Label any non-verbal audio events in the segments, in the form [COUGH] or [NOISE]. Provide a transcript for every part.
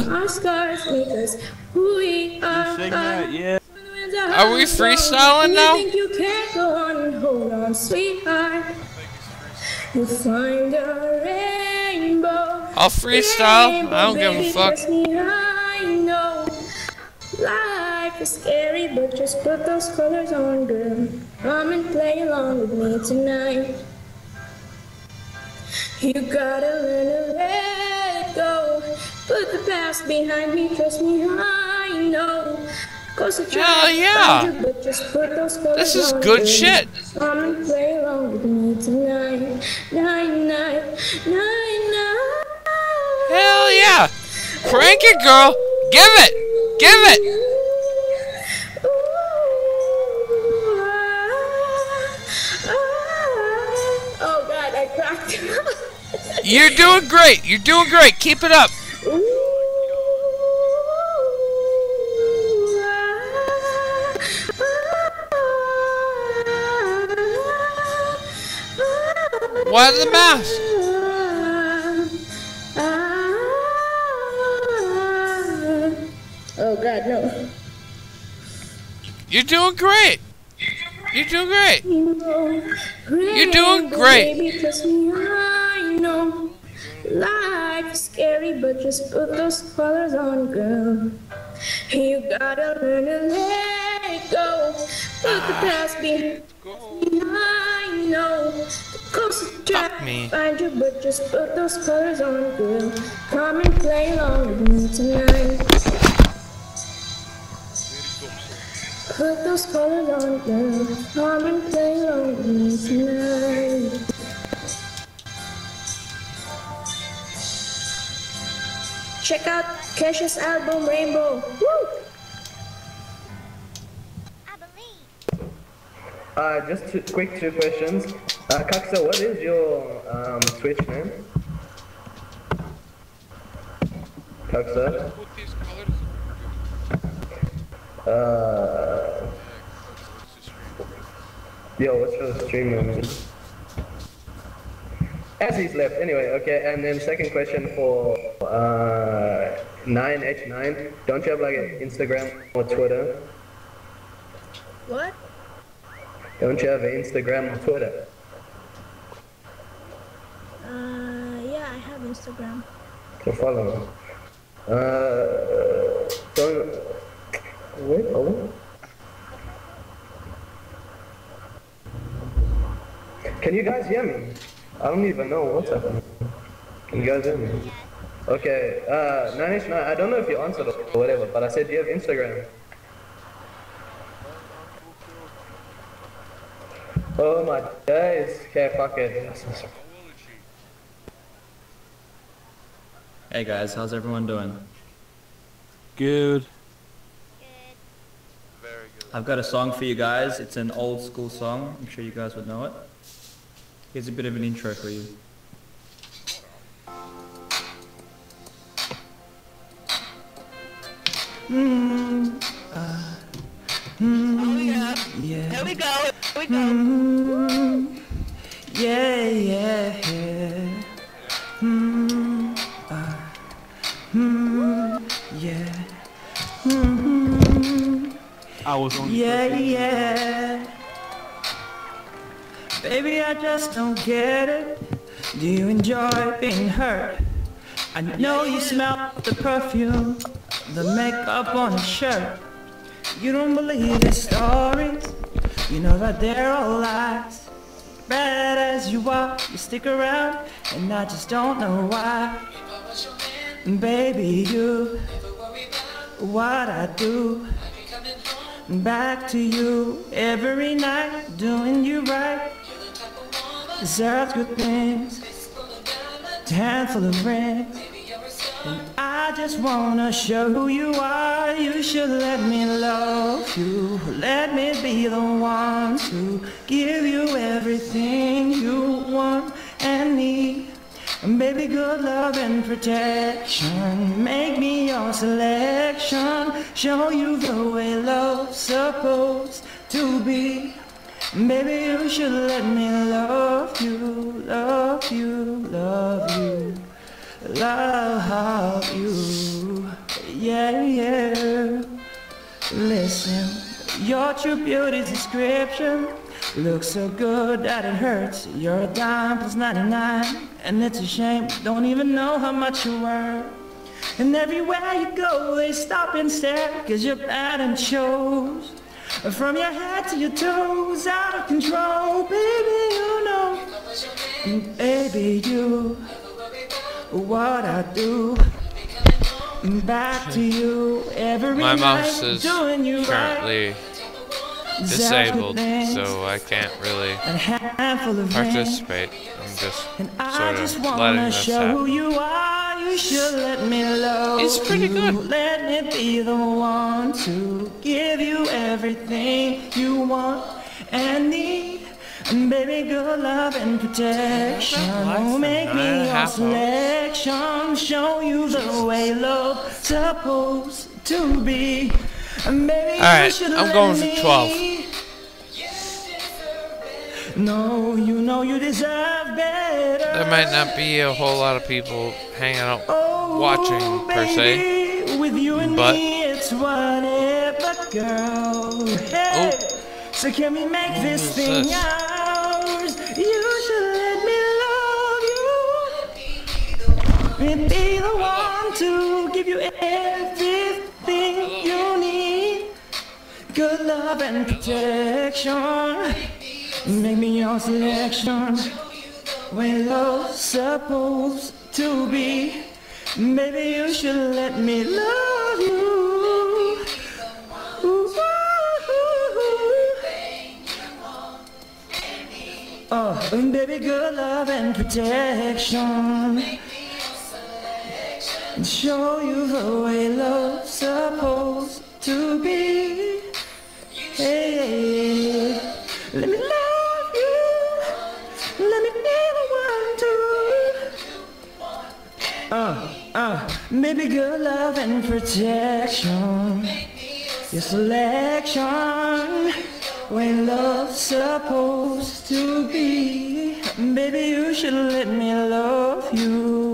yeah. Our scars make us we are. Sing yeah. Are we freestyling now? You think you can't go on hold on, sweetheart. You'll find a rainbow. I'll freestyle. I don't give a fuck. trust me, I know. Life is scary, but just put those colors on, girl. Come and play along with me tonight. You gotta learn to. Behind me, trust me, I know. Hell yeah. you, but just put those This is good shit. Come play along with me tonight. Night, night, night, night. Hell yeah. Crank it, girl. Give it. Give it. Ah, ah, ah. Oh god, I cracked. [LAUGHS] You're doing great. You're doing great. Keep it up. Why the mask? Oh god, no. You're doing great. You're doing great. You're doing great. Baby, trust me, I know. Life is scary, but just put those colors on, girl. You gotta learn to let go. Put the past behind. I know. Closest Fuck me. find you, but just put those colors on, girl. Come and play along with me tonight. Put those colors on, girl. Come and play along with me tonight. Check out Kesha's album Rainbow. Woo! Uh, just two quick two questions. Uh, Kaksa, what is your um, Twitch name? Kaksa? Uh, yo, what's your stream name? As he's left, anyway, okay, and then second question for uh, 9H9. Don't you have like an Instagram or Twitter? What? Don't you have Instagram or Twitter? Uh, yeah, I have Instagram. to follow. Uh, don't wait. Oh. Can you guys hear me? I don't even know what's happening. Can you guys hear me? Okay. Uh, nine H nine. I don't know if you answered or whatever, but I said do you have Instagram. Oh my days. Okay, fuck it. Hey guys, how's everyone doing? Good. Good. Very good. I've got a song for you guys. It's an old school song. I'm sure you guys would know it. Here's a bit of an intro for you. Mm, uh, mm, yeah. Here we go. Here we go. Yeah, yeah, yeah. Mm, ah, mm, yeah. Mm, I was on. yeah, yeah. Baby, I just don't get it. Do you enjoy being hurt? I know you smell the perfume, the makeup on the shirt. You don't believe the stories. You know that they're all lies. Bad as you are, you stick around, and I just don't know why. Baby, you, what I do. Back to you every night, doing you right. Deserves good things, handful of rings. I just wanna show who you are. You should let me love you. Let me be the one to give you everything you want and need. And baby, good love and protection. Make me your selection. Show you the way love's supposed to be. Baby, you should let me love you, love you, love you, love you. yeah, yeah. Listen, your true beauty's description looks so good that it hurts. You're a dime plus 99, and it's a shame, don't even know how much you were. And everywhere you go, they stop and stare, cause you're bad and shows. From your head to your toes, out of control, baby, you know. And Baby, you, what I do. Back to you every My mouse is doing you right. currently disabled, so I can't really A handful of rain. participate. I'm just And I sort just of letting this show who happen. you are. You should let me love It's pretty good. Let me be the one to give you everything you want and need. Baby, good love and protection. Oh, make me your selection. Show you the way love's supposed to be. Baby, you Alright, I'm going for 12. No, you know you deserve better. There might not be a whole lot of people hanging out Oh, watching per se. With you and but- me, it's whatever, girl. Hey, oh. so can we make this thing this? Be the one to give you everything you need. Good love and protection. Make me your selection. When love's supposed to be. Maybe you should let me love you. Oh, baby, good love and protection. And show you the way love's supposed to be. Hey, let me love you. Let me be the one to. Uh, uh, maybe good love and protection. Your selection. When love's supposed to be. Baby, you should let me love you.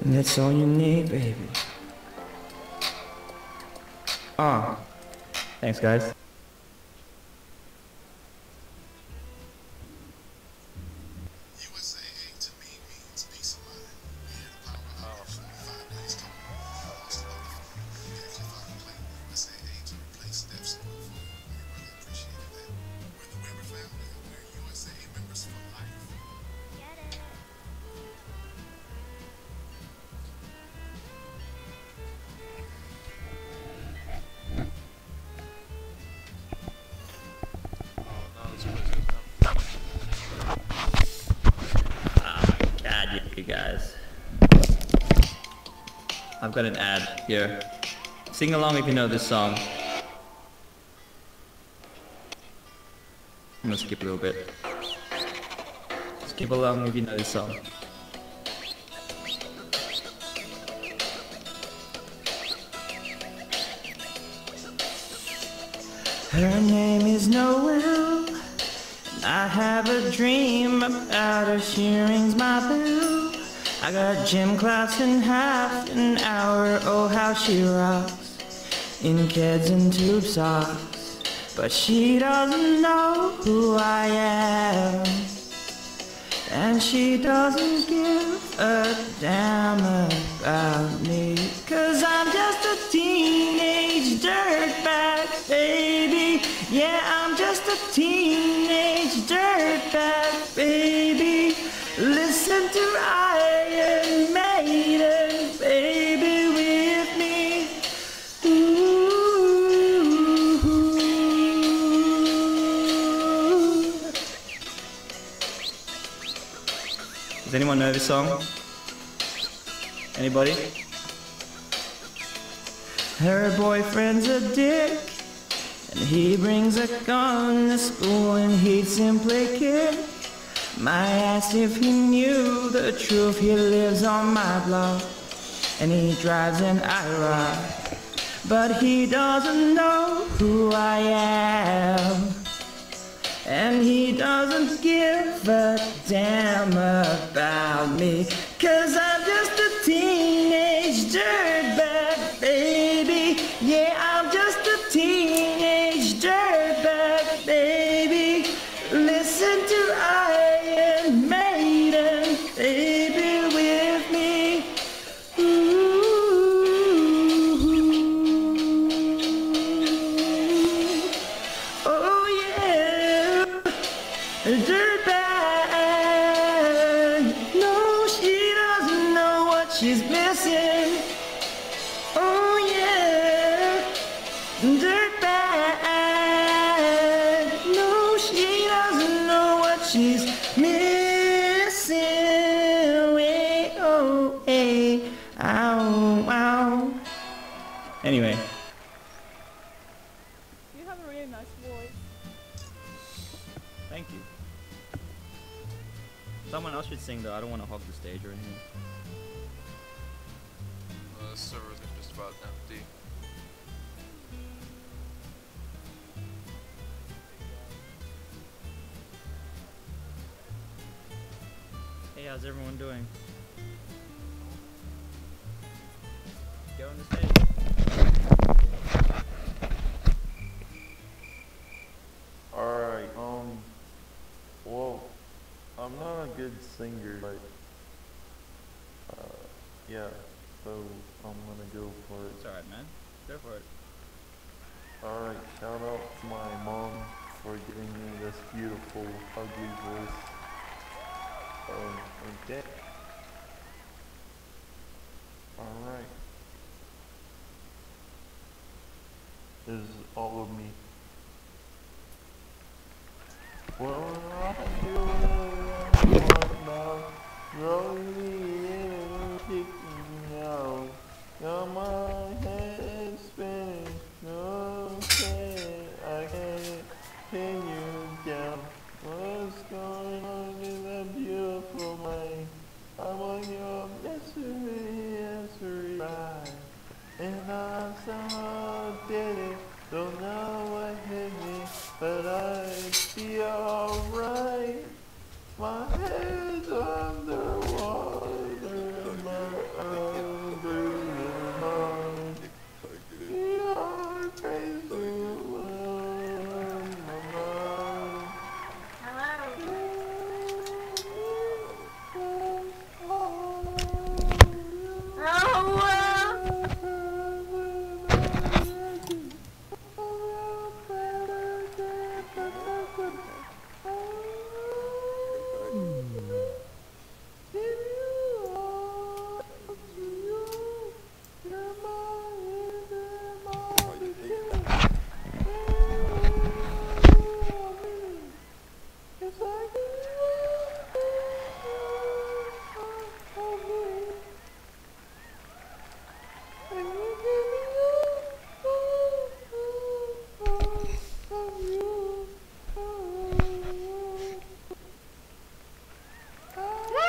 And that's all you need, baby. Ah. Thanks, guys. I've got an ad here. Sing along if you know this song. I'm gonna skip a little bit. Skip along if you know this song. Her name is Noel. I have a dream about her, she rings my bell. I got gym class in half an hour, oh how she rocks. In Keds and tube socks, but she doesn't know who I am. And she doesn't give a damn about me. Cause I'm just a teenage dirtbag, baby. Yeah, I'm just a teenage Does anyone know this song? Anybody? Her boyfriend's a dick, and he brings a gun to school and he'd simply kick my ass if he knew the truth. He lives on my block, and he drives an IROC, but he doesn't know who I am. And he doesn't give a damn me. Anyway, You have a really nice voice. thank you. Someone else should sing though. I don't want to hog the stage or anything. Uh, server's just about empty. Hey, how's everyone doing? Get on the stage. Good singer, but, uh, yeah, so I'm gonna go for It's it. alright, man. Go for it. Alright, shout out to my mom for giving me this beautiful, ugly voice. Um, okay. Alright. This is all of me. Well, I'm doing now. Rolling in, kicking out. Got my head spinning. No, can't, I can't pin you down. What's going on in that beautiful mind? I'm on your mystery, mystery ride. And I somehow did it. Don't know what hit me, but I'd be alright. My head's underwater, my own breathing hard. You're crazy, world, my mind.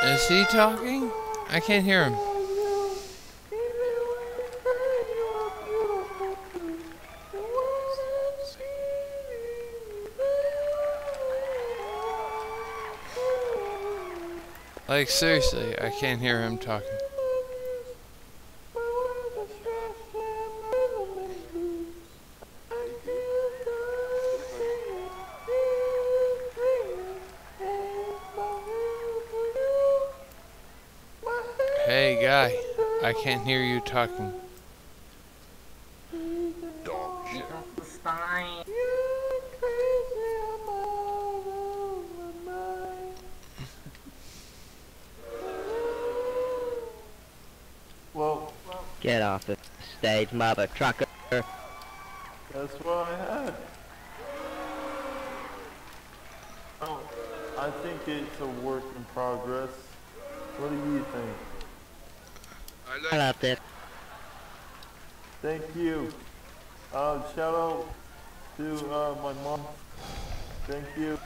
Is he talking? I can't hear him. Like seriously, I can't hear him talking. I can't hear you talking. Dog shit. Well, Get off the stage, mother trucker. that's what I had. Oh, I think it's a work in progress. What do you think? I loved it. Thank you. Uh, shout out to uh, my mom. Thank you.